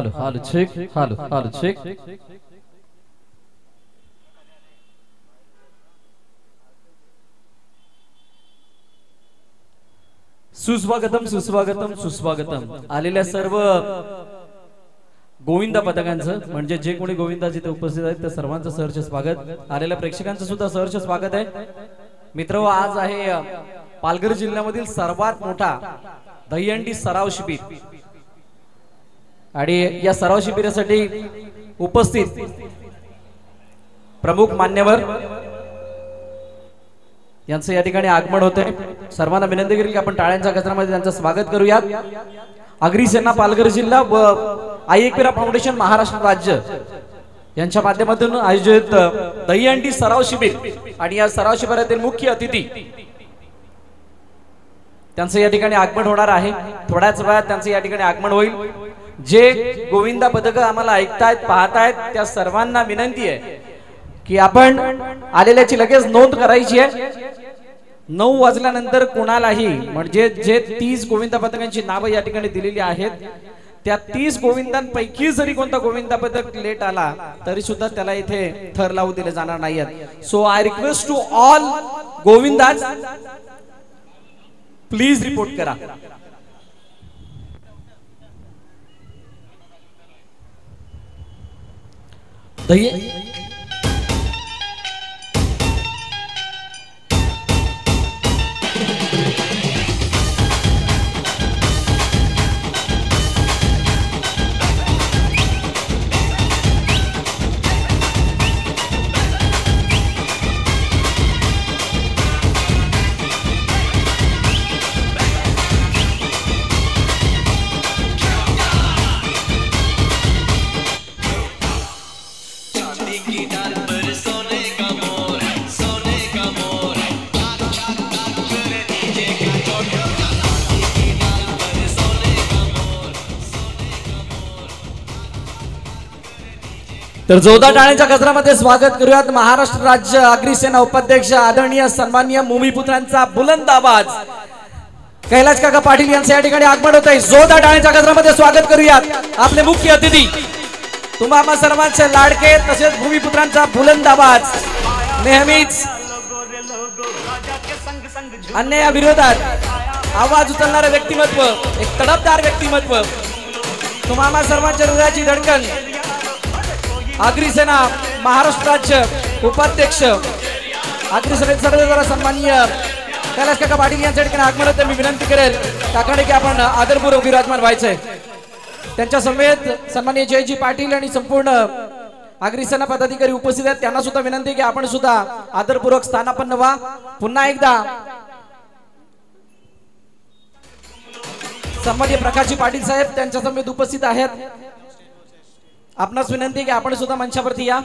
Halo, halo, check. Halo, halo, check. सुस्वागतम सुस्वागतम सुस्वागतम. आलेल्या सर्व गोविंदा पथकांचं म्हणजे जे कोणी गोविंदा जिथे उपस्थित आहेत त्या सर्वांचं सहर्ष स्वागत. आलेल्या प्रेक्षकांचं सुद्धा सहर्ष स्वागत आहे. मित्र आज आहे पालघर जिल्ह्यामधील सर्वात मोठा दहीहंडी सराव शिबिर. आणि या सराव शिबिरासाठी उपस्थित प्रमुख मान्यवर यांचं या ठिकाणी आगमन होते सर्वांना विनंती करेल की आपण टाळ्यांच्या गजरामध्ये त्यांचं स्वागत करूयात. अग्रिसेना पालघर जिल्हा व आई फाउंडेशन महाराष्ट्र राज्य यांच्या माध्यमातून आयोजित अ, दहीहंडी सराव शिबिर आणि या सराव शिबिरातील मुख्य अतिथी त्यांचं या ठिकाणी आगमन होणार आहे. थोड्याच वेळात त्यांचं या ठिकाणी आगमन होईल. जे गोविंदा पथक आम्हाला ऐकतायत पाहतायत त्या सर्वांना विनंती आहे की आपण आलेल्याची लगेच नोंद करायची आहे. नऊ वाजल्यानंतर कुणालाही म्हणजे जे तीस गोविंदा पथकांची नावं या ठिकाणी दिलेली आहेत त्या तीस गोविंदांपैकी जरी कोणता गोविंदा पथक लेट आला तरी सुद्धा त्याला इथे थर लावू दिले जाणार नाही so I request to all Govinda please report करा. दही तर जोरदार टाळेच्या गजरामध्ये स्वागत करूयात. महाराष्ट्र राज्य अग्रिसेना उपाध्यक्ष आदरणीय सन्माननीय भूमिपुत्रांचा बुलंद आवाज. कैलास काका पाटील यांचं या ठिकाणी आगमन होत आहे जोरदार टाळेच्या गजरामध्ये स्वागत करूयात. आपले मुख्य अतिथी तुम्हा सर्वांचे लाडके तसेच भूमिपुत्रांचा बुलंद आवाज. नेहमीच अन्यायाविरोधात आवाज उचलणारे व्यक्तिमत्व एक तडपदार व्यक्तिमत्व. तुम्हा सर्वांच्या हृदयाची धडकन. अग्रिसेना महाराष्ट्र राज्य उपाध्यक्ष. अग्रिसेनेचे सर्व सन्माननीय कैलास काका पाटील यांच्या ठिकाणी आगमन होते मी विनंती करेल. काकाने की आपण आदरपूर्वक विराजमान व्हायचंय. त्यांच्या समेत सन्मान्य जयजी पाटील आणि संपूर्ण अग्रिसेना पदाधिकारी उपस्थित आहेत. त्यांना सुद्धा विनंती की आपण सुद्धा आदरपूर्वक स्थानापन्न व्हा. पुन्हा एकदा सन्मान्य प्रकाशजी पाटील साहेब त्यांच्या समेत उपस्थित आहेत. आपणास विनंती की आपण सुद्धा मंचावरती या.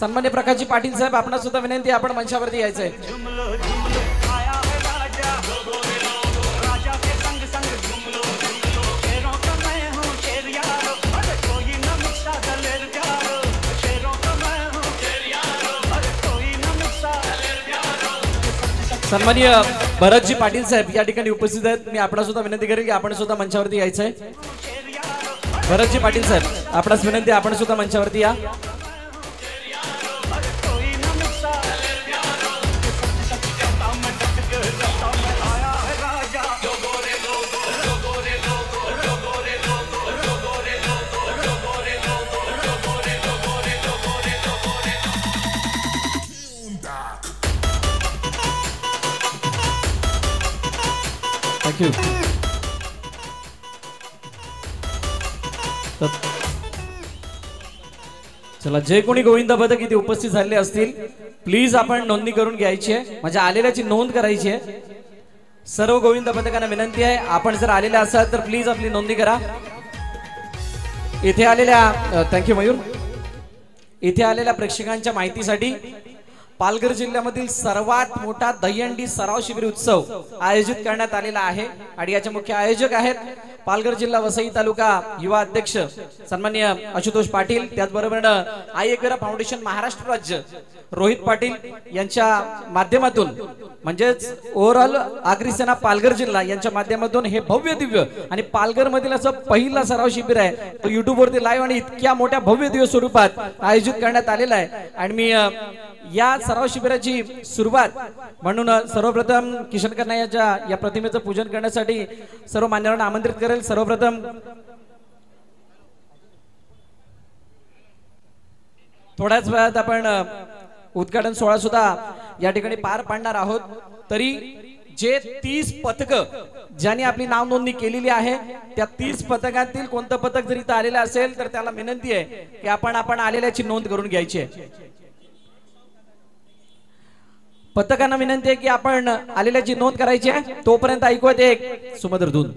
सन्मान्य प्रकाशजी पाटील साहेब आपणास सुद्धा विनंती आपण मंचावरती यायचंय. सन्मान्य भरतजी पाटील साहेब या ठिकाणी उपस्थित आहेत. मी आपणास सुद्धा विनंती करेल की आपण सुद्धा मंचावरती यायचंय. भरतजी पाटील साहेब आपणास विनंती आपण सुद्धा मंचावरती या Thank you. न चला जे कोणी गोविंद पदक इथे उपस्थित झालेले असतील प्लीज आपण नोंदणी करून घ्यायची आहे. म्हणजे आलेल्याची नोंद करायची आहे. सर्व गोविंद पथकांना विनंती आहे. आपण जर आलेले असाल तर प्लीज आपली नोंदणी करा. इथे आलेल्या थँक्यू मयूर. इथे आलेल्या प्रेक्षकांच्या माहितीसाठी पालघर जिल्ह्यामधील सर्वात मोठा दहीहंडी सराव शिबिर उत्सव आयोजित करण्यात आलेला आहे. आणि याचे मुख्य आयोजक आहेत पालघर जिल्हा वसई तालुका युवा अध्यक्ष सन्मान्य आशुतोष पाटील त्याचबरोबर आई फाउंडेशन महाराष्ट्र राज्य. रोहित पाटील यांच्या माध्यमातून म्हणजेच ओव्हरऑल आगरी सेना पालघर जिल्हा यांच्या माध्यमातून हे भव्य दिव्य आणि पालघर मधील असं पहिला सराव शिबिर आहे. तो युट्यूब वरती लाईव्ह आणि इतक्या मोठ्या भव्य दिव्य स्वरूपात आयोजित करण्यात आलेला आहे. आणि मी या सराव शिबिराची सुरुवात म्हणून सर्वप्रथम किशन कन्ना याच्या या प्रतिमेचं पूजन करण्यासाठी सर्व मान्यवरांना आमंत्रित करेल. सर्वप्रथम थोड्याच वेळात आपण उद्घाटन सोहळा सुद्धा या ठिकाणी पार पाडणार आहोत. तरी जे तीस पथक ज्यांनी आपली नाव नोंदणी केलेली आहे त्या तीस पथकातील कोणतं पथक जर इथं आलेलं असेल तर त्याला विनंती आहे की आपण आपण आलेल्याची नोंद करून घ्यायची आहे. पथकांना विनंती आहे की आपण आलेल्याची नोंद करायची आहे. तोपर्यंत ऐकूयात एक सुमधुर धून.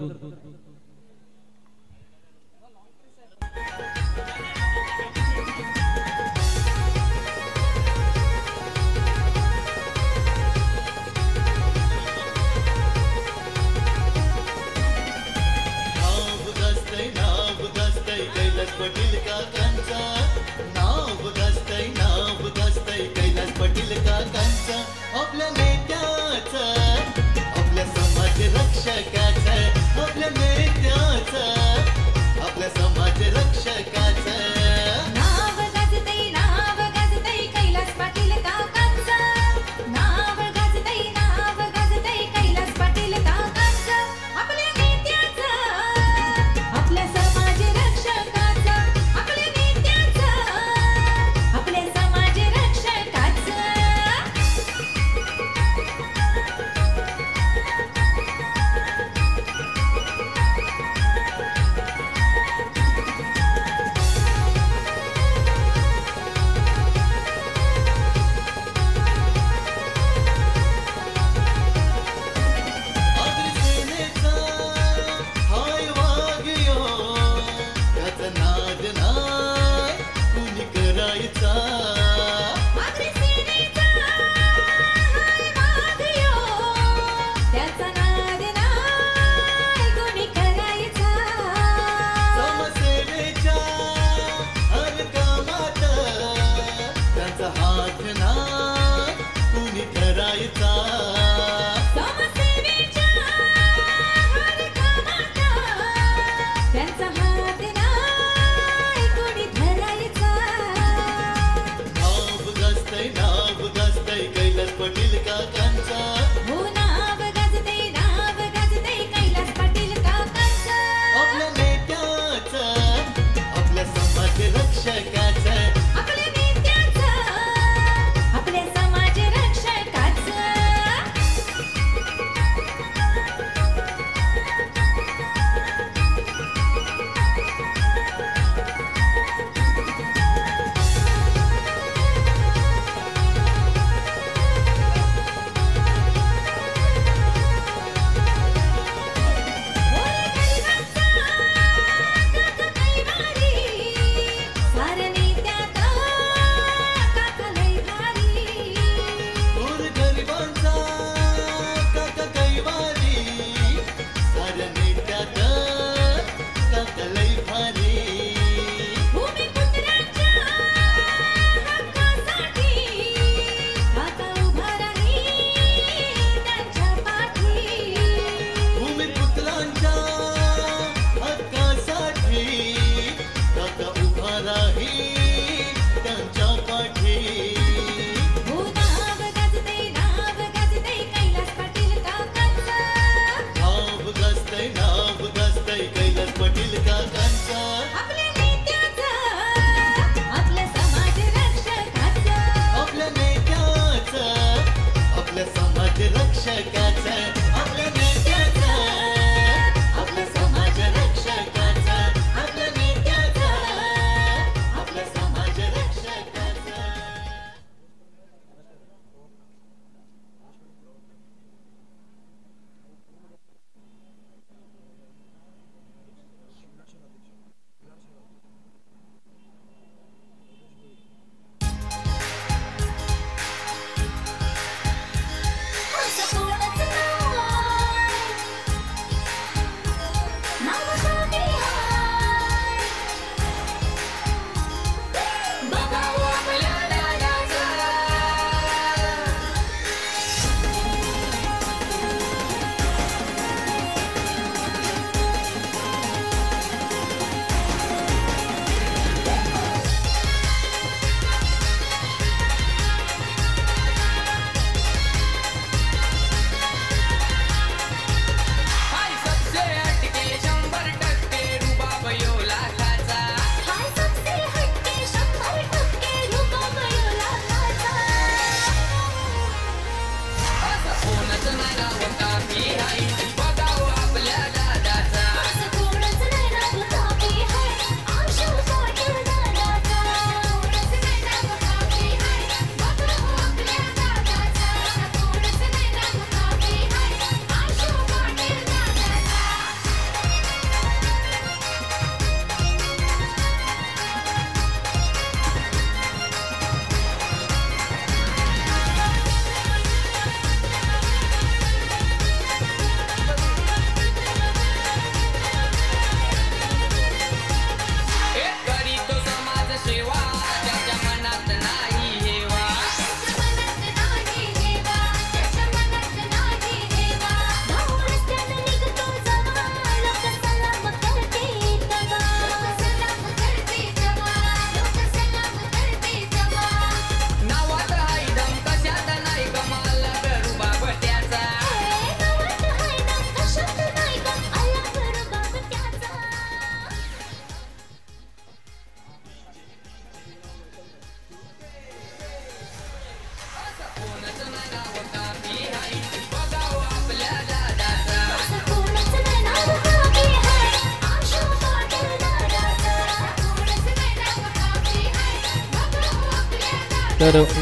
I know.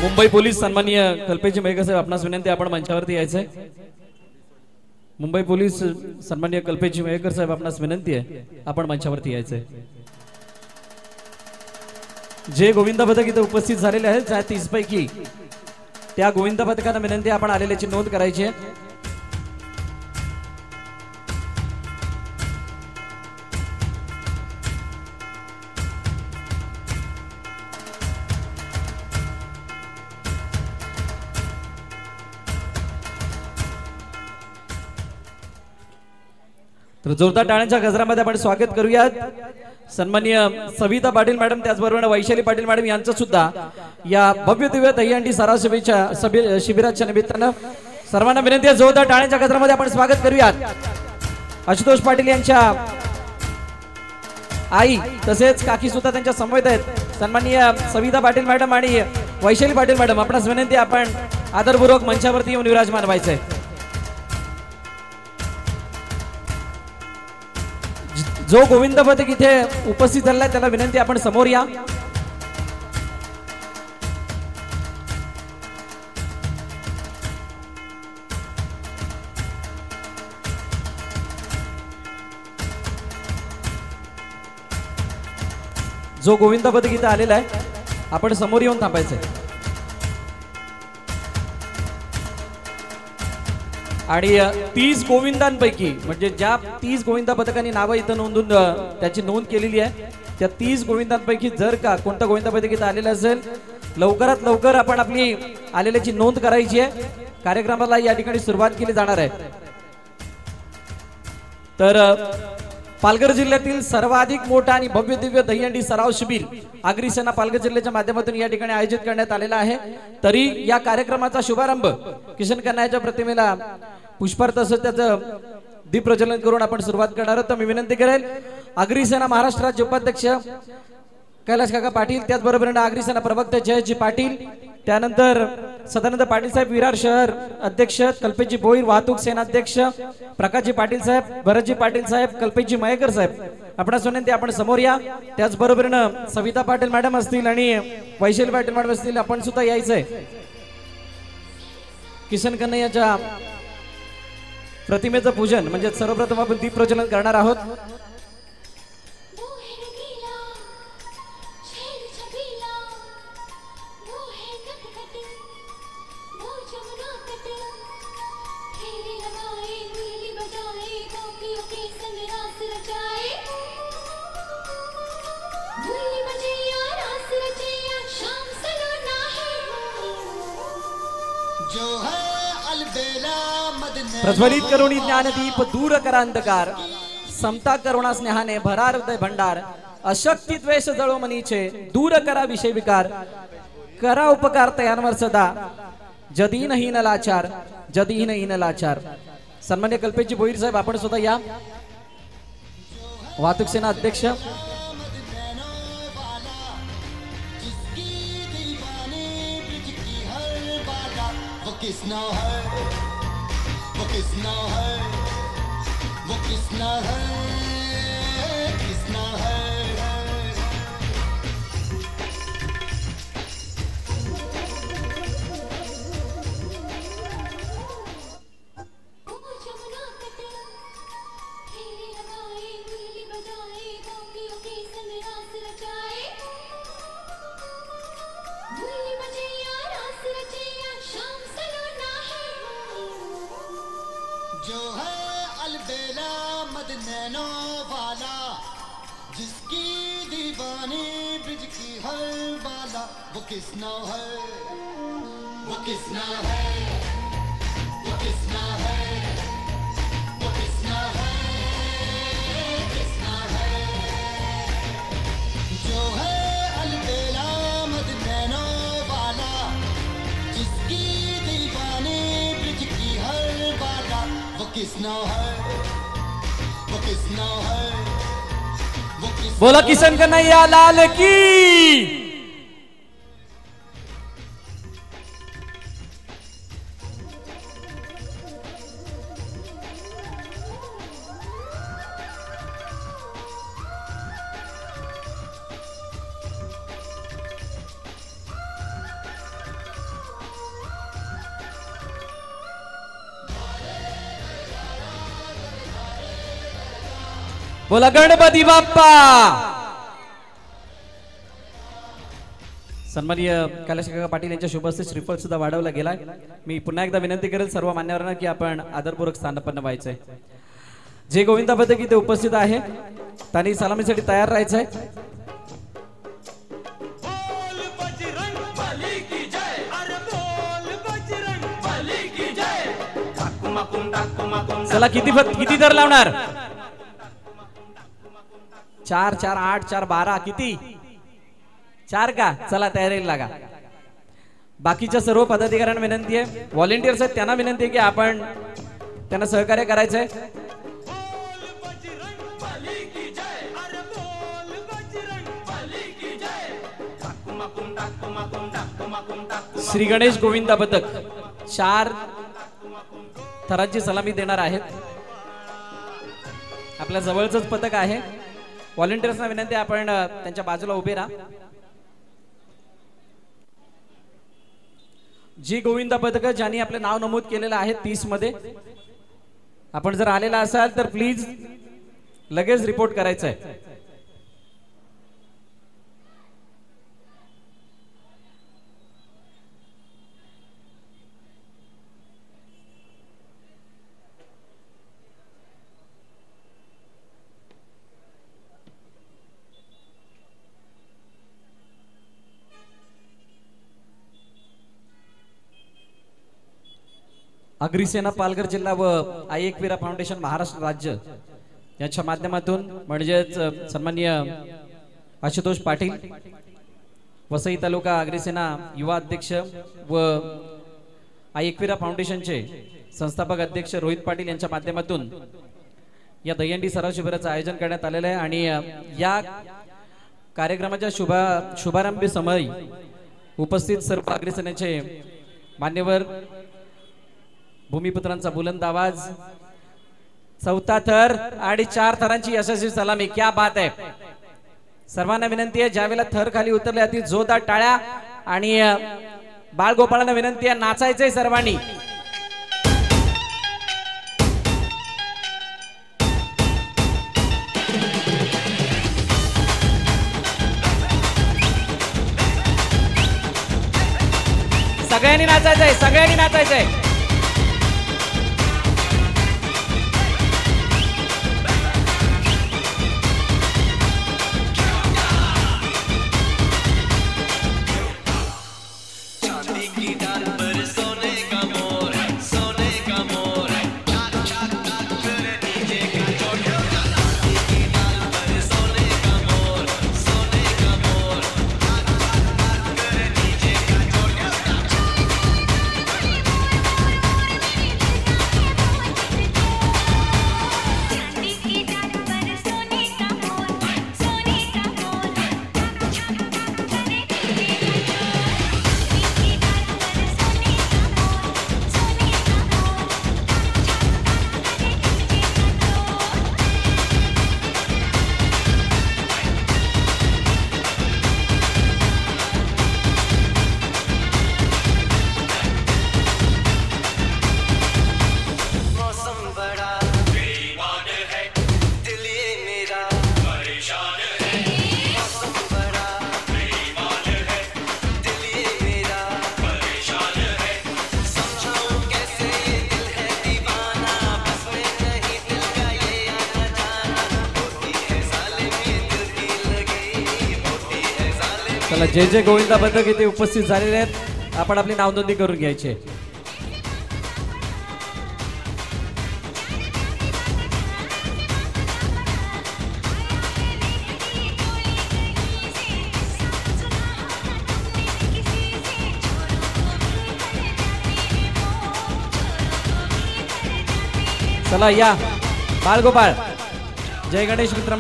मुंबई पोलीस सन्माननीय कल्पेजी मेघर साहेब आपणास विनंती आपण मंचावरती यायचंय. मुंबई पोलीस सन्माननीय कल्पेजी मेघर साहेब आपणास विनंती आहे आपण मंचावरती यायचंय. जे गोविंद पथक इथे उपस्थित झालेले आहेत त्या तीस पैकी त्या गोविंद पथकांना विनंती आपण आलेल्याची नोंद करायची आहे. जोरदार टाळ्यांच्या गजरामध्ये आपण स्वागत करूयात. सन्माननीय सविता पाटील मॅडम त्याचबरोबर वैशाली पाटील मॅडम यांचं सुद्धा या भव्य दिव्य दहीहंडी सराव शिबिराच्या शिबिराच्या निमित्तानं सर्वांना विनंती आहे जोरदार टाळ्यांच्या गजरामध्ये आपण स्वागत करूयात. आशुतोष पाटील यांच्या आई तसेच काकी सुद्धा त्यांच्या समवेत आहेत. सन्माननीय सविता पाटील मॅडम आणि वैशाली पाटील मॅडम आपणास विनंती आपण आदरपूर्वक मंचावरती येऊन विराजमान व्हायचंय. जो गोविंद पथक इथे उपस्थित झालेला त्याला विनंती आपण समोर या. जो गोविंद पथक इथे आलेला आहे आपण समोर येऊन थांबायचंय. आणि तीस गोविंदांपैकी म्हणजे ज्या तीस गोविंदा पथकांनी नावं इथं नोंदून त्याची नोंद केलेली आहे त्या तीस गोविंदांपैकी जर का कोणत्या गोविंदा पथक इथं आलेलं असेल लवकरात लवकर आपण आपली आलेल्याची नोंद करायची आहे. कार्यक्रमाला या ठिकाणी सुरुवात केली जाणार आहे. तर पालघर जिल्ह्यातील सर्वाधिक मोठा आणि भव्य दिव्य दहीहंडी सराव शिबिर अग्रिसेना पालघर जिल्ह्याच्या माध्यमातून या ठिकाणी आयोजित करण्यात आलेला आहे. तरी या कार्यक्रमाचा शुभारंभ किशन कन्हैयाच्या प्रतिमेला पुष्पार तसं त्याचं दीप प्रज्वलन करून आपण सुरुवात करणार आहोत. तर मी विनंती करेल अग्रिसेना महाराष्ट्राचे उपाध्यक्ष कैलाश काका पाटील त्याचबरोबर अग्रिसेना प्रवक्ते जयजी पाटील त्यानंतर सदानंद पाटील साहेब विरार शहर अध्यक्ष कल्पेशजी भोईर वाहतूक सेनाध्यक्ष प्रकाशजी पाटील साहेब भरतजी पाटील साहेब कल्पेशजी मयेकर साहेब. आपणास विनंती आपण समोर या. त्याचबरोबरीनं सविता पाटील मॅडम असतील आणि वैशाली पाटील मॅडम असतील आपण सुद्धा यायचंय. किशन कन्हैयाच्या प्रतिमेचं पूजन म्हणजे सर्वप्रथम आपण दीप प्रज्वलन करणार आहोत. प्रज्वलित करुणी ज्ञानदीप दूर कर अंधकार. समता करुणा स्नेहाने भरा हृदय भंडार. अशक्ती द्वेष जळो मनीचे दूर करा विषय विकार. करा उपकार तयांवर सदा. जदीन हीन लाचार जदीन हीन लाचार. सन्मान्य कल्पेशजी भोईर साहेब आपण सुद्धा या. वाहतूक सेना अध्यक्ष. किसना है? किसना है? वो किसना है? किसना है? वो किसना है? वो किसना है? वो किसना है? किसना है? जो है अलबेला मद नैनो वाला जिसकी दीवानी ब्रिज की हर बाला वो किसना है? वो किसना है? बोला किशन कन्हैया लाल की। बोला गणपती बाप्पा! सन्माननीय कैलाश काका पाटील यांच्या शुभ हस्ते श्रीफळ सुद्धा वाढवला गेलाय. मी पुन्हा एकदा विनंती करेल सर्व मान्यवरांना की आपण आदरपूर्वक स्थानपन्न व्हायचंय. जे गोविंदा पथक इथे उपस्थित आहे त्यांनी सलामीसाठी तयार राहायचंय. चला किती किती दर लावणार? चार चार आठ चार बारा किती? चार का? चला तयारीला लागा. बाकीच्या सर्व पदाधिकाऱ्यांना विनंती आहे. व्हॉलेंटियर्स आहेत त्यांना विनंती आहे की आपण त्यांना सहकार्य करायचंय. श्री गणेश गोविंदा पथक. चार थरांची सलामी देणार आहेत. आपल्या जवळच पथक आहे. व्हॉलेंटियर्सना विनंती आपण त्यांच्या बाजूला उभे राहा. जी गोविंदा पथक ज्यांनी आपलं नाव नमूद केलेलं आहे तीसमध्ये आपण जर आलेला असाल तर प्लीज लगेच रिपोर्ट करायचं आहे अग्रिसेना पालघर जिल्हा व आई एकवीरा फाउंडेशन महाराष्ट्र राज्य. यांच्या माध्यमातून म्हणजेच अ, सन्माननीय आशुतोष पाटील वसई तालुका अग्रिसेना युवा अध्यक्ष व आई एकविरा फाउंडेशनचे संस्थापक अध्यक्ष रोहित पाटील यांच्या माध्यमातून या दहीहंडी सराव शिबिराचं आयोजन करण्यात आलेलं आहे आणि या कार्यक्रमाच्या शुभा शुभारंभी समयी उपस्थित सर्व अग्रसेनेचे मान्यवर भूमिपुत्रांचा बुलंद आवाज. चौथा थर आणि चार थरांची यशस्वी सलामी. क्या बात आहे. सर्वांना विनंती आहे ज्यावेळेला थर खाली उतरले अति जोरदार टाळ्या आणि बाळगोपाळांना विनंती आहे नाचायचंय सर्वांनी. सगळ्यांनी नाचायचंय सगळ्यांनी नाचायचंय. जे जे गोविंदा पथक इथे उपस्थित झालेले आहेत. आपण आपली नावनोंदणी करून घ्यायची आहे. चला या. बाळगोपाळ. जय गणेश मित्र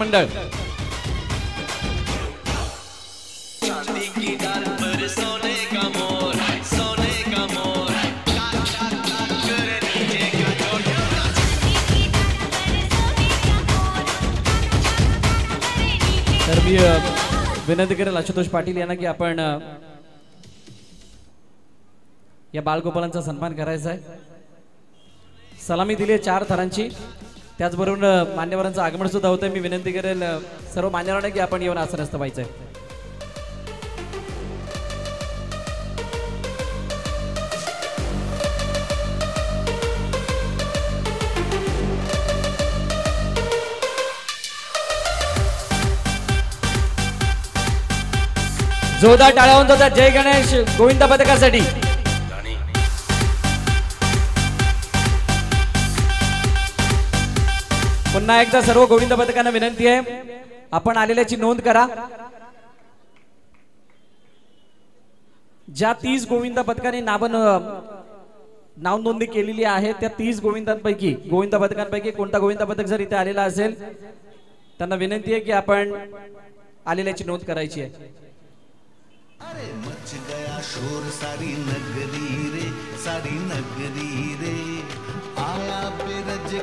विनंती करेल आशुतोष पाटील यांना की आपण या बालगोपालांचा सन्मान करायचा आहे. सलामी दिली चार थरांची. त्याचबरोबर मान्यवरांचं आगमन सुद्धा होतं मी विनंती करेल सर्व मान्यवरांना की आपण येऊन आसनस्थ व्हायचंय. जोरदार टाळ्या होऊन जातात जय गणेश गोविंद पथकासाठी पुन्हा एकदा सर्व गोविंद पथकांना विनंती आहे. आपण आलेल्याची नोंद करा. ज्या तीस गोविंद पथकाने नाव नाव नोंदणी केलेली आहे त्या तीस गोविंदांपैकी गोविंद पथकांपैकी कोणता गोविंद पथक जर इथे आलेला असेल त्यांना विनंती आहे की आपण आलेल्याची नोंद करायची आहे. शोर सारी नगरी रे सारी नगरी रे। आया बिरज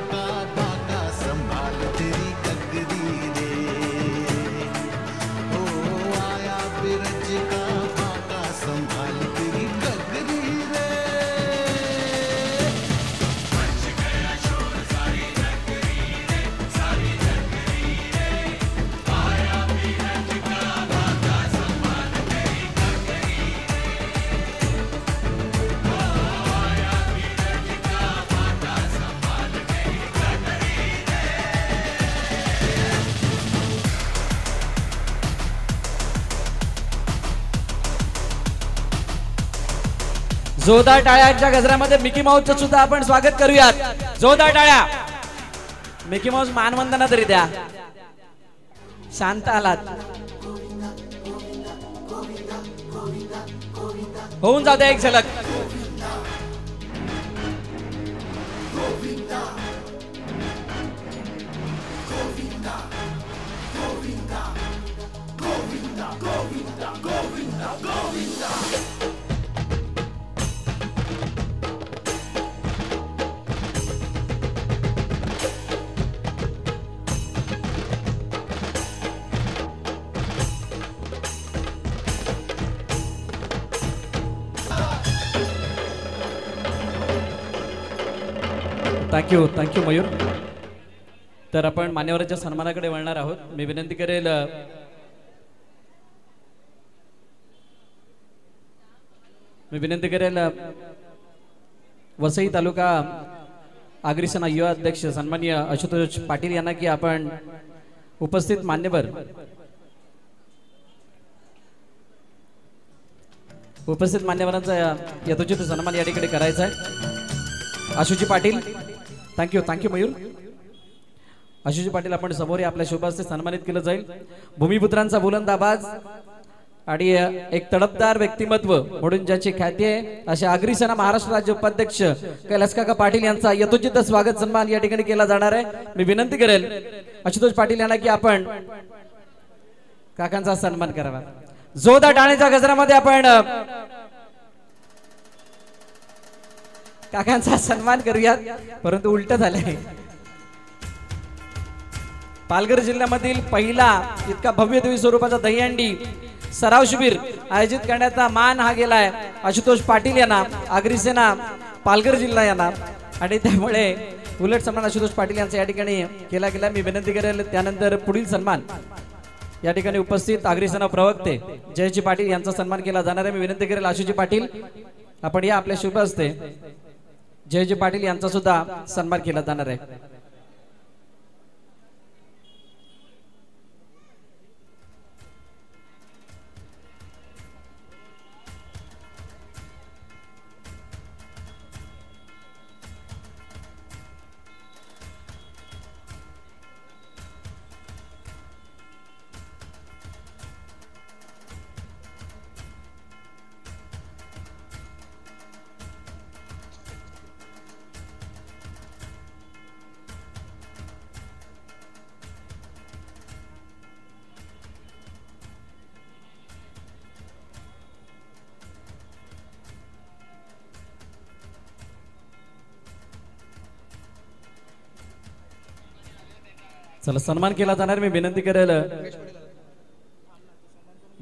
जोरदार टाळ्यांच्या गजरामध्ये. मिकी माऊसचं सुद्धा आपण स्वागत करूयात. जोरदार टाळ्या. मिकी माऊस मानवंदना तरी द्या. शांत आलात. होऊन जाऊ द्या एक झलक. थँक्यू थँक्यू मयूर तर आपण मान्यवरांच्या सन्मानाकडे वळणार आहोत. मी विनंती करेल मी विनंती करेल वसई तालुका आगरीसेना युवा अध्यक्ष सन्माननीय आशुतोष पाटील यांना की आपण उपस्थित मान्यवर उपस्थित मान्यवरांचा यथोचित सन्मान या ठिकाणी करायचा आहे. Ashuji Patil thank you thank you Mayur Ashish Patil आपण समोर आपल्या शोभास्ते सन्मानित केलं जाईल. भूमिपुत्रांचा बुलंदाबाज आणि एक तडपदार व्यक्तिमत्व म्हणून ज्याची ख्याती आहे अशा अग्रिसेना महाराष्ट्र राज्य उपाध्यक्ष कैलास काका पाटील यांचा यथोचित स्वागत सन्मान या ठिकाणी केला जाणार आहे. मी विनंती करेल आशुतोष पाटील यांना की आपण काकांचा सन्मान करावा. जोरदार टाळेच्या गजरामध्ये आपण काकांचा सन्मान करूयात. परंतु उलट झालंय. पालघर जिल्ह्यामधील पहिला इतका भव्य देवी स्वरूपाचा दहीहंडी सराव शिबिर आयोजित करण्याचा मान हा गेलाय. आशुतोष पाटील यांना अग्रिसेना पालघर जिल्हा यांना. आणि त्यामुळे उलट सन्मान आशुतोष पाटील यांचा या ठिकाणी केला गेला. मी विनंती करेल त्यानंतर पुढील सन्मान या ठिकाणी उपस्थित आगरी प्रवक्ते जयजी पाटील यांचा सन्मान केला जाणार आहे. मी विनंती करेल आशुजी पाटील आपण या आपल्या शुभ असते जयजी पाटील यांचा सुद्धा सन्मान केला जाणार आहे. चला सन्मान केला जाणार मी विनंती करेल.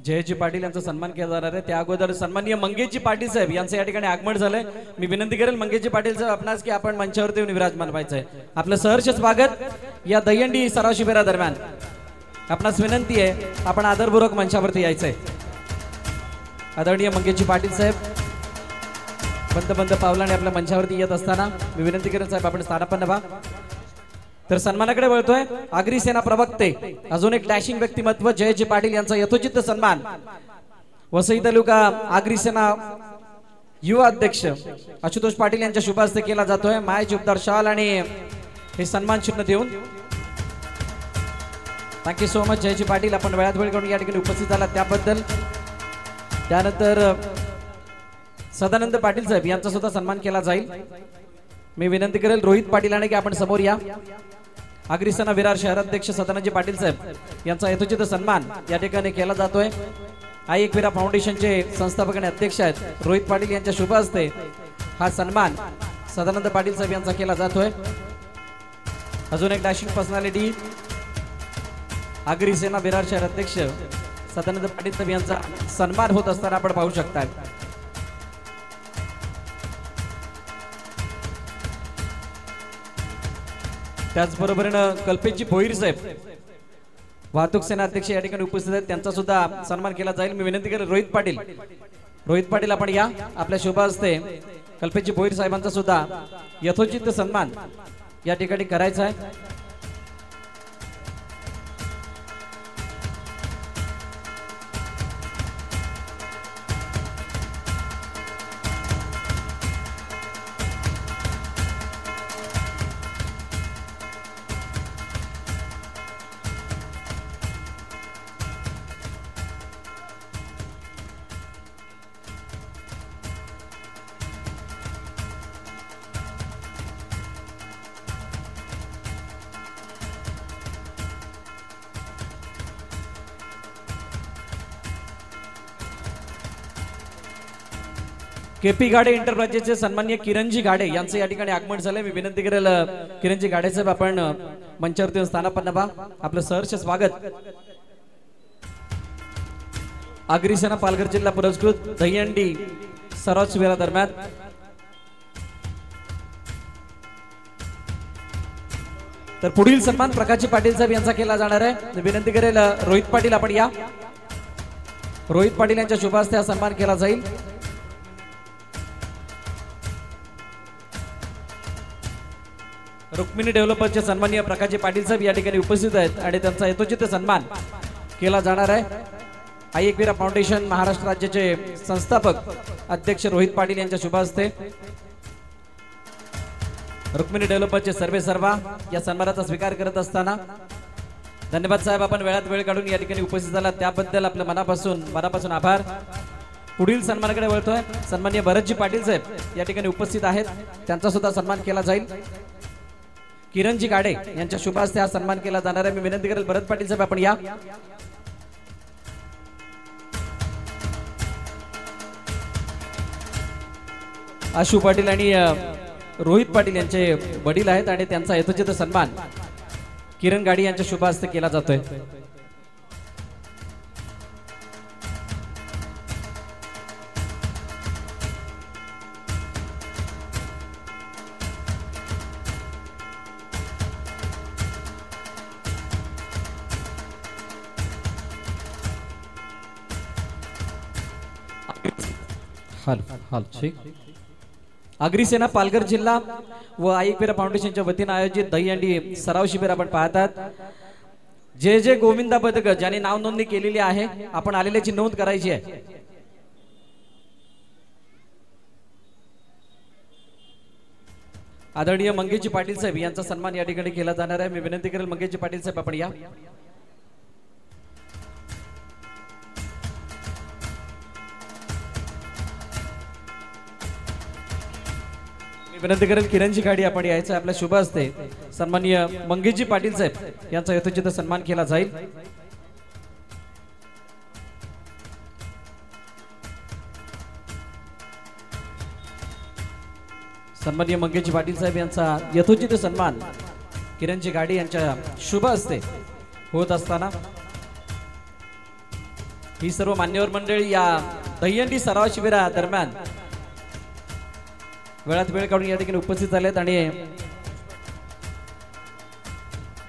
जयजी पाटील यांचा सन्मान केला जाणार आहे. त्या अगोदर सन्माननीय मंगेशजी पाटील साहेब यांचं या ठिकाणी आगमन झालंय. मी विनंती करेल मंगेशजी पाटील साहेब आपणास की आपण मंचावरती येऊन विराजमान व्हायचंय. आपलं सहर्ष स्वागत या दहीहंडी सराव शिबिरादरम्यान आपणास विनंती आहे आपण आदरपूर्वक मंचावरती यायचंय. आदरणीय मंगेशजी पाटील साहेब बंद बंद पावलाने आपल्या मंचावरती येत असताना मी विनंती करेन साहेब आपण स्थानापन्न व्हा. तर सन्मानाकडे वळतोय. आगरी सेना प्रवक्ते अजून एक डॅशिंग व्यक्तिमत्व जयजी पाटील यांचा यथोचित सन्मान. वसई तालुका आगरी सेना युवा अध्यक्ष आशुतोष पाटील यांच्या शुभ हस्ते केला जातोय. माय जुबदार शाल आणि हे सन्मान चिन्ह देऊन. Thank you so much Jayji Patil. आपण वेळात वेळ करून या ठिकाणी उपस्थित झाला त्याबद्दल त्यानंतर सदानंद पाटील साहेब यांचा सुद्धा सन्मान केला जाईल. मी विनंती करेल रोहित पाटील आणि की आपण समोर या. अग्रिसना विरार शहराध्यक्ष सदानंदजी पाटील साहेब यांचा यथोचित सन्मान या ठिकाणी केला जातोय. आई एकविरा फाउंडेशनचे संस्थापक आणि अध्यक्ष आहेत. रोहित पाटील यांच्या शुभ हस्ते हा सन्मान सदानंद पाटील साहेब यांचा केला जातोय. अजून एक डॅशिंग पर्सनॅलिटी आगरी सेना विरार शहर अध्यक्ष सदानंद पाटील साहेब यांचा सन्मान होत असताना आपण पाहू शकता त्याचबरोबर कल्पेशजी भोईर साहेब वाहतूक सेना अध्यक्ष या ठिकाणी उपस्थित आहेत. त्यांचा सुद्धा सन्मान केला जाईल. मी विनंती करेल रोहित पाटील. रोहित पाटील आपण या आपल्या शुभ असते कल्पेशजी भोईर साहेबांचा सुद्धा यथोचित सन्मान या ठिकाणी करायचा आहे. केपी गाडे एंटरप्राइजेसचे सन्मान्य किरणजी गाडे यांचं या ठिकाणी आगमन झालंय. मी विनंती करेल किरणजी गाडे साहेब आपण अ, मंचावरती स्थानापन्न व्हा. आपलं सहर्ष स्वागत. आगरी सेना पालघर जिल्हा पुरस्कृत दहीहंडी सराव शिबिरा दरम्यान. तर पुढील सन्मान प्रकाशजी पाटील साहेब यांचा केला जाणार आहे. विनंती करेल रोहित पाटील आपण या. रोहित पाटील यांच्या शुभास्ते हा सन्मान केला जाईल. रुक्मिणी डेव्हलपर्सचे सन्माननीय प्रकाशजी पाटील साहेब या ठिकाणी उपस्थित आहेत आणि त्यांचा यथोचित सन्मान केला जाणार आहे. आई एकवीरा फाउंडेशन महाराष्ट्र राज्याचे संस्थापक अध्यक्ष रोहित पाटील यांच्या शुभ हस्ते. रुक्मिणी डेव्हलपर्सचे सर्वे सर्वा या सन्मानाचा स्वीकार करत असताना धन्यवाद साहेब आपण वेळात वेळ काढून या ठिकाणी उपस्थित झाला त्याबद्दल आपल्या मनापासून मनापासून आभार. पुढील सन्मानाकडे वळतोय. सन्मान्य भरतजी पाटील साहेब या ठिकाणी उपस्थित आहेत. त्यांचा सुद्धा सन्मान केला जाईल. किरणजी गाडे यांच्या शुभ हस्ते हा सन्मान केला जाणार आहे. मी विनंती करेल भरत पाटील साहेब आपण या. आशू पाटील आणि रोहित पाटील यांचे वडील आहेत आणि त्यांचा यथोचित सन्मान किरण गाडी यांच्या शुभ हस्ते केला जातोय. हाल हाल ठीक. अग्रिसेना पालघर जिल्हा व आईकवेरा फाउंडेशनच्या वतीनं आयोजित दहीहंडी सराव शिबिर आपण पाहतात जे जे गोविंदा पदक ज्याने नाव नोंदणी केलेली आहे आपण आलेल्याची नोंद करायची आहे. आदरणीय मंगेशजी पाटील साहेब यांचा सन्मान या ठिकाणी केला जाणार आहे. मी विनंती करेल मंगेशजी पाटील साहेब आपण या. विनंती करेल किरणजी गाडी आपण यायचं आपल्या शुभ असते सन्माननीय मंगेशजी पाटील साहेब यांचा यथोचित सन्मान केला जाईल. सन्माननीय मंगेशजी पाटील साहेब यांचा यथोचित सन्मान किरणजी गाडी यांच्या शुभ असते होत असताना. ही सर्व मान्यवर मंडळी या दहीहंडी सराव शिबिरा दरम्यान वेळात वेळ काढून या ठिकाणी उपस्थित झालेत आणि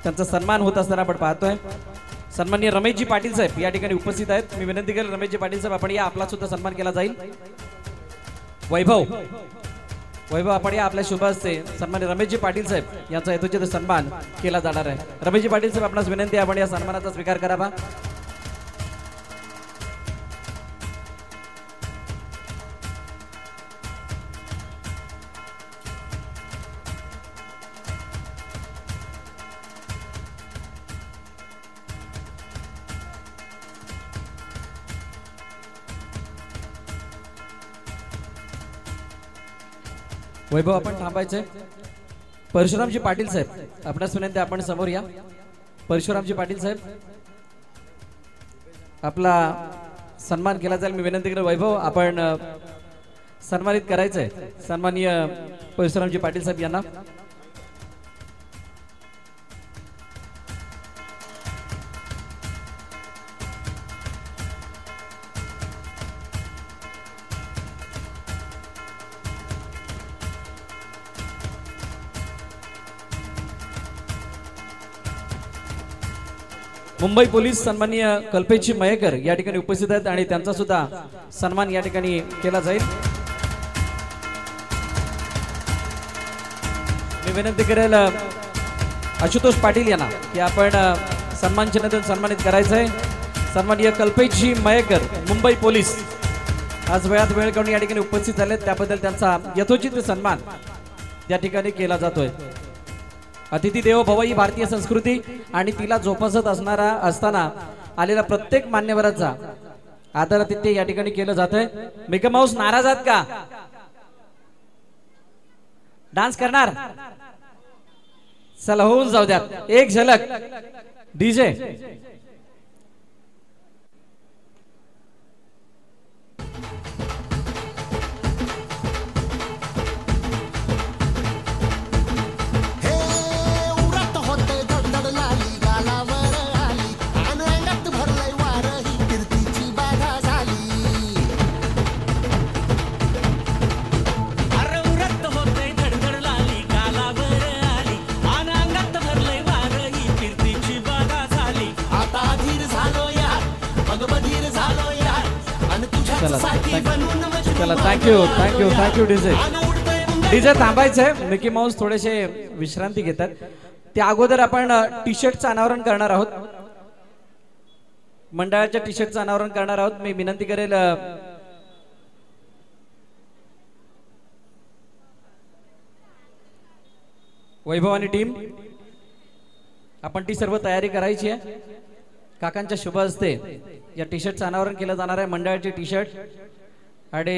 त्यांचा सन्मान होत असताना आपण पाहतोय. सन्माननीय रमेशजी पाटील साहेब या ठिकाणी उपस्थित आहेत. मी विनंती करेल रमेशजी पाटील साहेब आपण या आपला सुद्धा सन्मान केला जाईल. वैभव वैभव आपण या आपल्या शुभ असते सन्मान्य रमेशजी पाटील साहेब यांचा यथोचित सन्मान केला जाणार आहे. रमेशजी पाटील साहेब आपणास विनंती आपण या सन्मानाचा स्वीकार करावा. वैभव आपण थांबायचंय. परशुरामजी पाटील साहेब आपणास विनंती आपण समोर या. परशुरामजी पाटील साहेब आपला सन्मान केला जाईल. मी विनंती करेन वैभव आपण सन्मानित करायचंय. सन्माननीय परशुरामजी पाटील साहेब यांना. मुंबई पोलीस सन्माननीय कल्पेशजी मयेकर या ठिकाणी उपस्थित आहेत आणि त्यांचा सुद्धा सन्मान या ठिकाणी केला जाईल. मी विनंती करेल आशुतोष पाटील यांना की आपण सन्मान चिन्हातून सन्मानित करायचं आहे. सन्माननीय कल्पेशजी मयेकर मुंबई पोलीस आज वेळात वेळ काढून या ठिकाणी उपस्थित झाले त्याबद्दल त्यांचा यथोचित सन्मान या ठिकाणी केला जातोय. अतिथी देवो भव ही भारतीय संस्कृती आणि तिला जोपासत असणारा असताना आलेला प्रत्येक मान्यवराचा आदर तिथे या ठिकाणी केलं जात आहे मिका माऊस नाराज आहात का? डान्स करणार? चला होऊन जाऊ द्या एक झलक. डीजे. चला, चला thank you thank you thank you DJ DJ थांबायचंय. Mickey Mouse थोडेसे विश्रांती घेतात. त्या अगोदर आपण टी शर्टचं अनावरण करणार आहोत. मंडळाच्या टी शर्टचं अनावरण करणार आहोत. मी विनंती करेल वैभव आणि टीम आपण ती सर्व तयारी करायची आहे. काकांच्या शुभ असते या टी शर्टचं अनावरण केलं जाणार आहे. मंडळाचे टी शर्ट आणि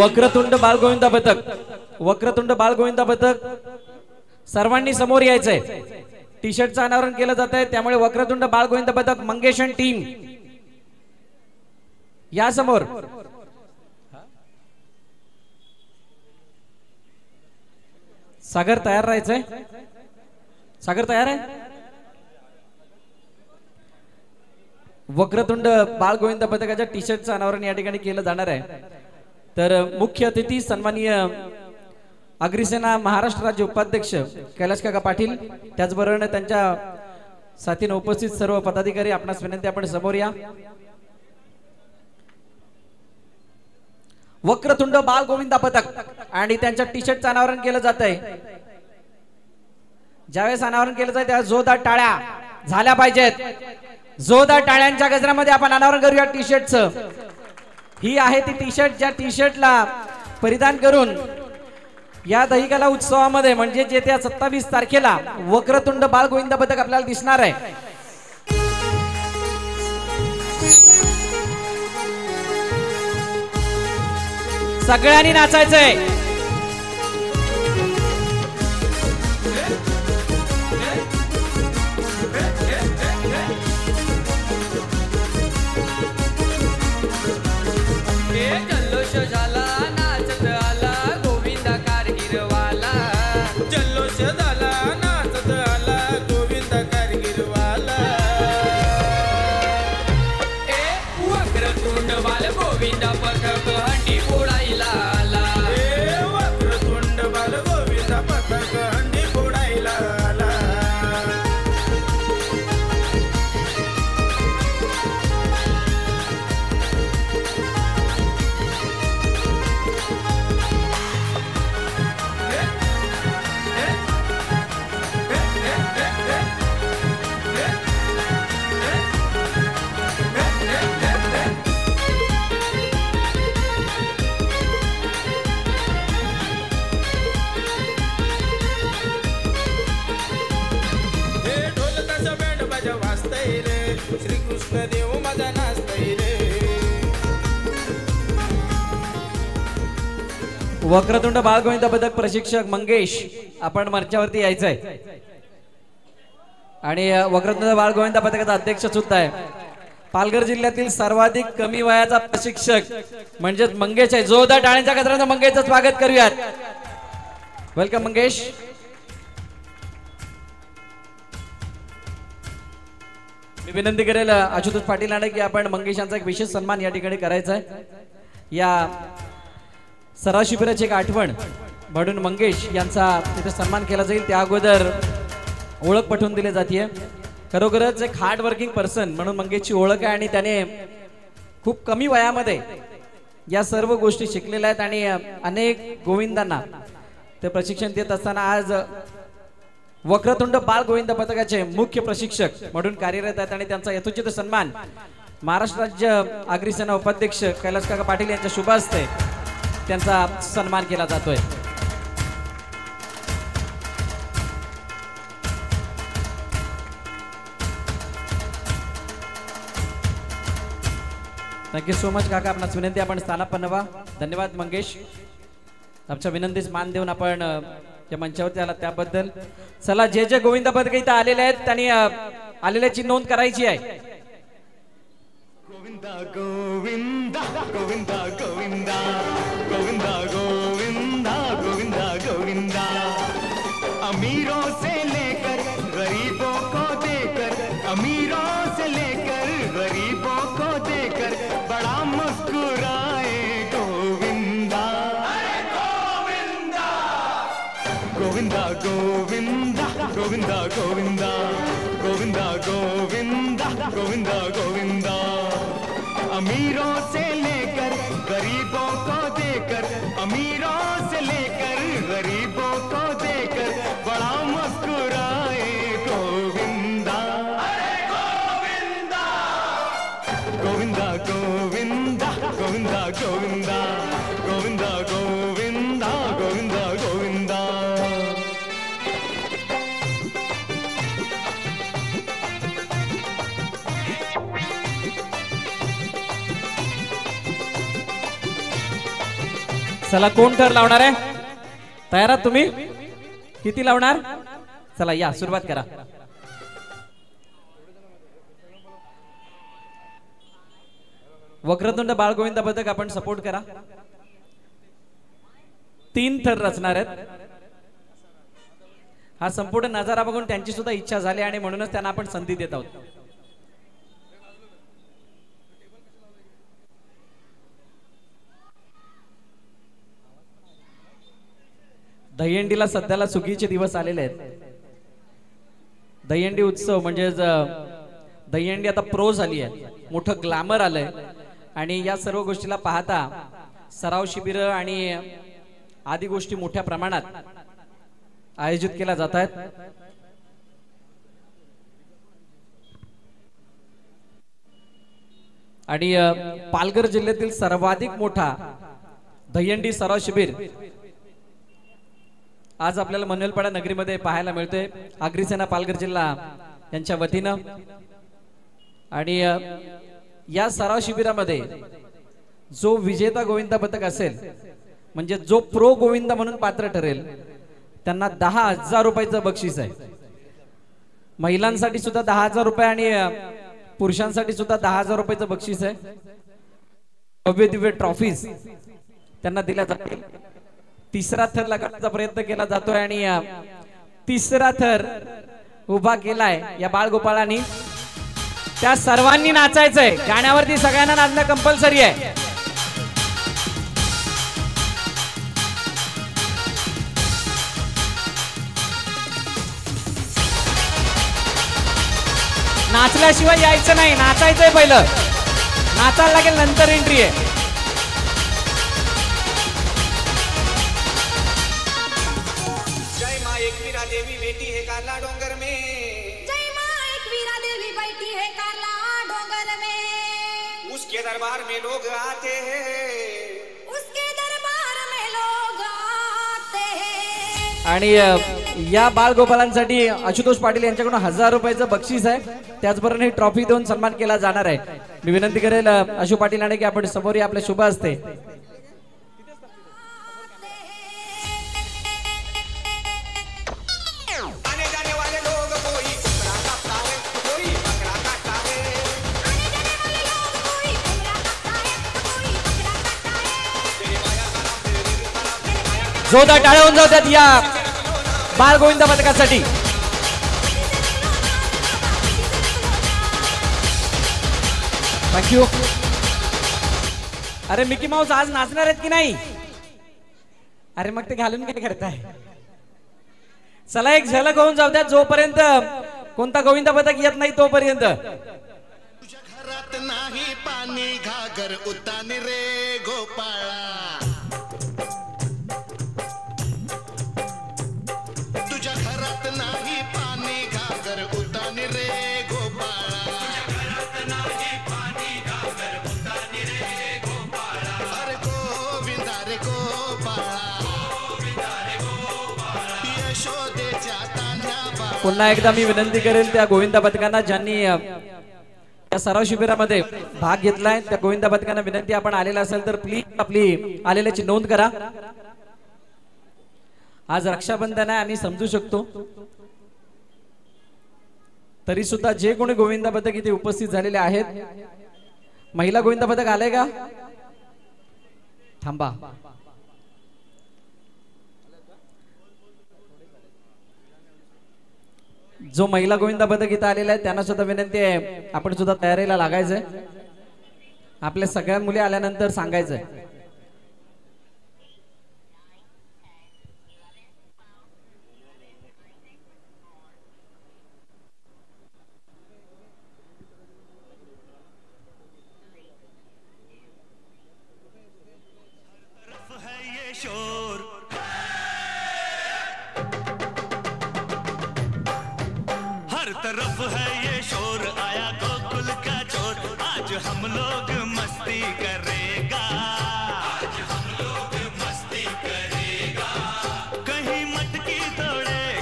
वक्रतुंड बालगोविंदा पथक वक्रतुंड बालगोविंदा पथक सर्वांनी समोर यायचंय. टी शर्टचं अनावरण केलं जात आहे त्यामुळे वक्रतुंड बालगोविंद पथक मंगेशन टीम या समोर. सागर तयार राहायचंय. सागर तयार आहे? वक्रतुंड बालगोविंद पथकाच्या टी शर्टचं अनावरण या ठिकाणी केलं जाणार आहे. तर मुख्य अतिथी सन्माननीय अग्रिसेना महाराष्ट्र राज्य उपाध्यक्ष कैलाश काका पाटील त्याचबरोबर त्यांच्या साथीने उपस्थित सर्व पदाधिकारी आपणास विनंती आपण समोर या. वक्रतुंड बाल गोविंदा पथक आणि त्यांच्या टी शर्टचं अनावरण केलं जात आहे. ज्यावेळेस अनावरण केलं जाईल त्या जोरदार टाळ्या झाल्या पाहिजेत. जोरदार टाळ्यांच्या गजरामध्ये आपण अनावरण करूया टी शर्टचं ही आहे ती टी शर्ट ज्या टी शर्टला परिधान करून या दहिकला उत्सवामध्ये म्हणजे जे त्या सत्तावीस तारखेला वक्रतुंड बाळ गोविंद पथक आपल्याला दिसणार आहे. सगळ्यांनी नाचायचंय. वक्रतुंड बालगोविंद पदक प्रशिक्षक मंगेश आपण मंचावरती यायचंय. आणि वक्रतुंड बालगोविंद पदकाचा अध्यक्ष सुद्धा आहे. पालघर जिल्ह्यातील सर्वाधिक कमी वयाचा प्रशिक्षक म्हणजेच मंगेश आहे. जोरदार टाळ्यांच्या गजरानं मंगेशचं स्वागत करूयात. वेलकम मंगेश. मी विनंती करेल आशुतोष पाटील आणि की आपण मंगेश यांचा एक विशेष सन्मान या ठिकाणी करायचा आहे या सराव शिबिराची एक आठवण. म्हणून मंगेश यांचा तिथे सन्मान केला जाईल. त्या अगोदर ओळख पटवून दिली जाते खरोखरच एक हार्ड वर्किंग पर्सन म्हणून मंगेशची ओळख आहे आणि त्याने खूप कमी वयामध्ये या सर्व गोष्टी शिकलेल्या आहेत आणि अनेक गोविंदांना ते प्रशिक्षण देत असताना आज वक्रतुंड बाल गोविंद पथकाचे मुख्य प्रशिक्षक म्हणून कार्यरत आहेत आणि त्यांचा यथोचित सन्मान महाराष्ट्र राज्य अग्रिसेना उपाध्यक्ष कैलास काका पाटील यांच्या शुभ असते त्यांचा सन्मान केला जातोय. थँक्यू सो मच काका. आपणास विनंती आपण स्थानापन्न व्हा धन्यवाद मंगेश. आमच्या विनंतीस मान देऊन आपण या मंचावरती आला त्याबद्दल. चला जे जे गोविंद पदक इथं आलेले आहेत त्यांनी आलेल्याची नोंद करायची आहे. गोविंदा गोविंदा गोविंदा गोविंदा. चला कोण ठर लावणार आहे? तयार आहात तुम्ही? किती लावणार? चला या सुरुवात करा. वक्रतुंड बाळगोविंद पथक आपण सपोर्ट करा. तीन थर रचणार आहेत. हा संपूर्ण नजारा बघून त्यांची सुद्धा इच्छा झाली आणि म्हणूनच त्यांना आपण संधी देत आहोत. दहीहंडीला सध्याला सुगीचे दिवस आलेले आहेत. दहीहंडी उत्सव म्हणजे दहीहंडी आता प्रो झाली आहे. मोठं ग्लॅमर आलंय. आणि या सर्व गोष्टीला पाहता सराव शिबिर आणि आदी गोष्टी मोठ्या प्रमाणात आयोजित केल्या जात आहेत. आणि पालघर जिल्ह्यातील सर्वाधिक मोठा दहीहंडी सराव शिबिर आज आपल्याला मनवेलपाडा नगरीमध्ये पाहायला मिळतोय. आग्रीसेना पालघर जिल्हा यांच्या वतीनं. आणि या सराव शिबिरामध्ये जो विजेता गोविंदा पथक असेल म्हणजे जो प्रो गोविंदा म्हणून पात्र ठरेल त्यांना दहा हजार रुपयाचं बक्षीस आहे. महिलांसाठी सुद्धा दहा हजार रुपये आणि पुरुषांसाठी सुद्धा दहा हजार रुपयाचं बक्षीस आहे. भव्य दिव्य ट्रॉफीज त्यांना दिल्या जातील. तिसरा थर लगाडण्याचा प्रयत्न केला जातोय आणि तिसरा थर उभा केलाय या बाळगोपाळांनी. त्या सर्वांनी नाचायचंय. गाण्यावरती सगळ्यांना नाचणं कंपल्सरी आहे. नाचल्याशिवाय यायचं नाही. नाचायचंय पहिलं. नाचायला लागेल नंतर एंट्री आहे. देवी बेटी है काला डोंगर में। जय माँ एकवीरा देवी बैठी है काला डोंगर में। उसके दरबार में लोग आते हैं। उसके दरबार में लोग आते हैं। आणि या बाळगोपालांसाठी आशुतोष पाटील यांच्याकडून हजार रुपयाचं बक्षीस आहे. त्याचबरोबर ही ट्रॉफी देऊन सन्मान केला जाणार आहे. मी विनंती करेल अ, आशु पाटील आणि की आपण समोर आपल्या शुभ असते जोरदार टाळ्या होऊन जाऊ द्यात या बाळ गोविंद पथकासाठी थँक्यू अरे मिकी माऊस आज नाचणार आहेत की नाही? अरे मग ते घालून काय करताय? चला एक झलक होऊन जाऊ द्या जोपर्यंत कोणता गोविंद पथक येत नाही तोपर्यंत. तुझ्या घरात नाही पाणी घागर उताने रे गोपाळा. पुन्हा एकदा मी विनंती करेल त्या गोविंदा पथकांना ज्यांनी त्या या सराव शिबिरामध्ये भाग घेतलाय त्या गोविंदा पथकांना विनंती आपण आलेला असेल तर प्लीज आपली आलेल्याची नोंद करा. आज रक्षाबंधन आहे आम्ही समजू शकतो. तरी सुद्धा जे कोणी गोविंदा पथक इथे उपस्थित झालेले आहेत महिला गोविंदा पथक आलंय का? थांबा. जो महिला गोविंदा पथक इथं आलेला आहे त्यांना सुद्धा विनंती आहे. आपण सुद्धा तयारीला लागायचंय. आपल्या सगळ्या मुली आल्यानंतर सांगायचंय.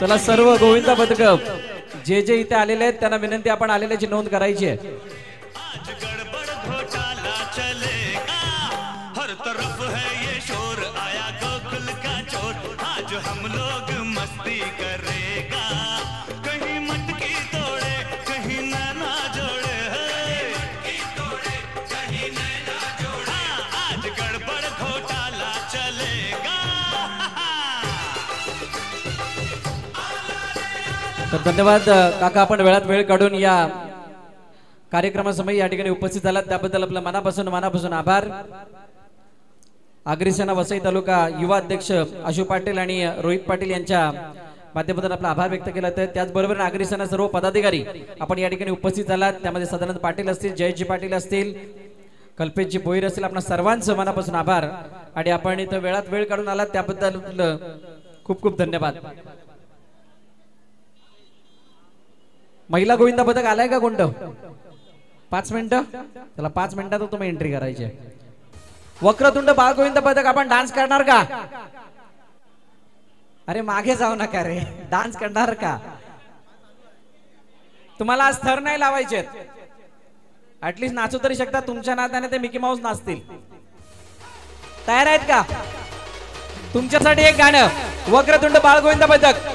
चला सर्व गोविंदा पथक जे जे इथे आलेले आहेत त्यांना विनंती आपण आलेल्याची नोंद करायची आहे. शोर आया गोकुल का चोर आज हम लोग मस्ती करेगा। तर धन्यवाद काका आपण वेळात वेळ काढून या कार्यक्रमासमयी या ठिकाणी उपस्थित झालात. त्याबद्दल आपलं मनापासून मनापासून आभार. आग्रेसेना वसई तालुका युवा अध्यक्ष अशोक पाटील आणि रोहित पाटील यांच्या माध्यमातून आपला आभार व्यक्त केला तर त्याचबरोबर आग्रेसेना सर्व पदाधिकारी आपण या ठिकाणी उपस्थित झालात. त्यामध्ये सदानंद पाटील असतील जयजी पाटील असतील कल्पेशजी भोईर असतील आपण सर्वांचं मनापासून आभार. आणि आपण इथं वेळात वेळ काढून आलात. त्याबद्दल खूप खूप धन्यवाद. महिला गोविंदा पथक आलाय का कोणतं? पाच मिनिटं? त्याला पाच मिनिटात तुम्ही एंट्री करायची आहे. वक्रतुंड बाळगोविंद पदक आपण डान्स करणार का? अरे मागे जाऊ नका रे. डान्स करणार का? तुम्हाला आज थर नाही लावायचे ऍटलिस्ट नाचू तरी शकता. तुमच्या नात्याने ते मिकी माऊस नाचतील. तयार आहेत का? तुमच्यासाठी एक गाणं. वक्रतुंड बाळगोविंद पदक.